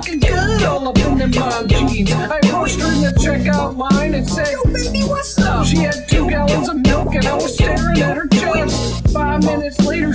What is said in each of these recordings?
looking good all up in them mom jeans. I pushed her in the checkout line and said, Yo, oh, baby, what's up? She had two gallons of milk and I was staring at her chest. Five minutes later,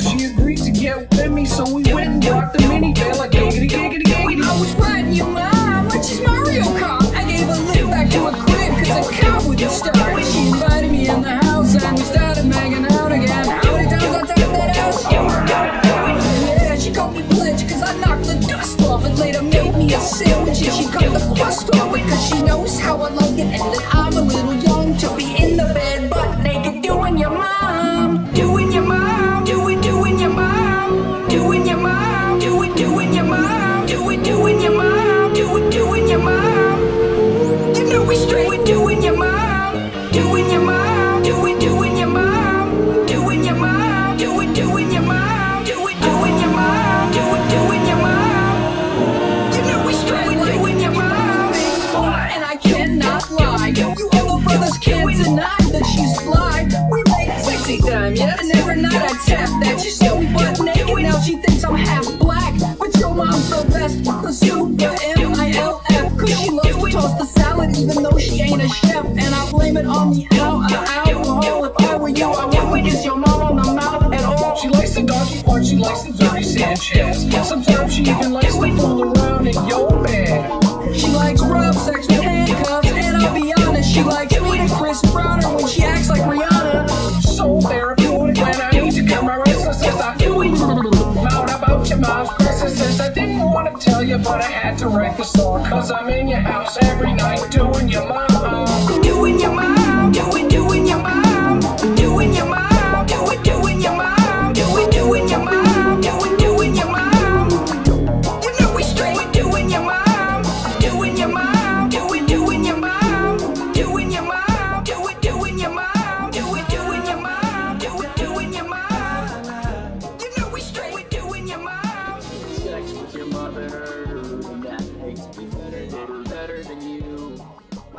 I'm a little young to be in the bed butt naked doing your mom. Doing your mom. Doing, doing your mom. Doing your mom. Doing, doing your mom. Doing, doing your mom. Doing, doing your mom. You know we straight doing your mom. Doing your mom. Doing, doing your mom. Doing your mom. Doing, doing your mom. Fly. We make sexy time, yeah. And every night I tap that. She saw me butt naked. Now she thinks I'm half black. But your mom's the best. The super M-I-L-F. Cause she loves to toss the salad even though she ain't a chef. And I blame it on the al- alcohol. If I were you, I wouldn't kiss your mom on the mouth at all. She likes the doggy part, she likes the dirty Sanchez. Sometimes she even likes to fool around in your bed. She likes rough sex with handcuffs, and I'll be honest, she likes me to Chris Browner when she acts like I didn't want to tell you, but I had to write the song. Cause I'm in your house every night doing your mom.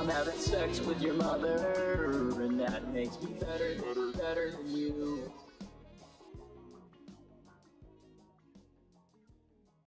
I'm having sex with your mother, and that makes me better, better, better than you.